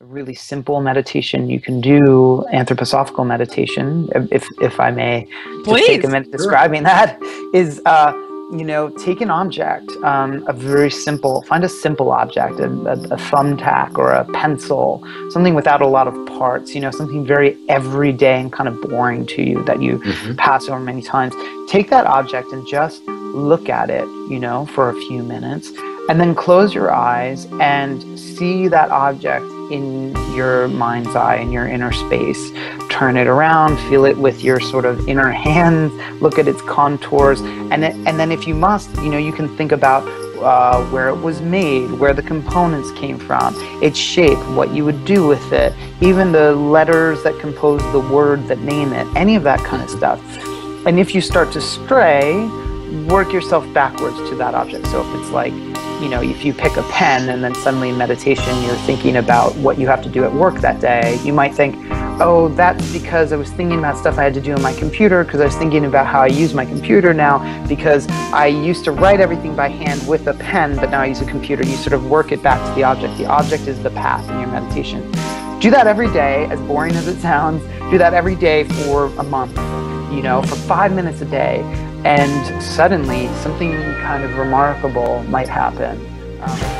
really simple meditation. You can do anthroposophical meditation, if if I may Please. just take a minute describing that. Is uh, you know, take an object, um, a very simple, find a simple object, a, a, a thumbtack or a pencil, something without a lot of parts, you know, something very everyday and kind of boring to you that you Mhm. pass over many times. Take that object and just look at it, you know, for a few minutes, and then close your eyes and see that object in your mind's eye, in your inner space. Turn it around, feel it with your sort of inner hands, look at its contours, and then, and then if you must, you know, you can think about uh, where it was made, where the components came from, its shape, what you would do with it, even the letters that compose the word that name it, any of that kind of stuff. And if you start to stray, work yourself backwards to that object. So if it's like, you know, if you pick a pen and then suddenly in meditation you're thinking about what you have to do at work that day, you might think, oh, that's because I was thinking about stuff I had to do on my computer because I was thinking about how I use my computer now because I used to write everything by hand with a pen, but now I use a computer. You sort of work it back to the object. The object is the path in your meditation. Do that every day, as boring as it sounds. Do that every day for a month, you know, for five minutes a day. And suddenly something kind of remarkable might happen. Um,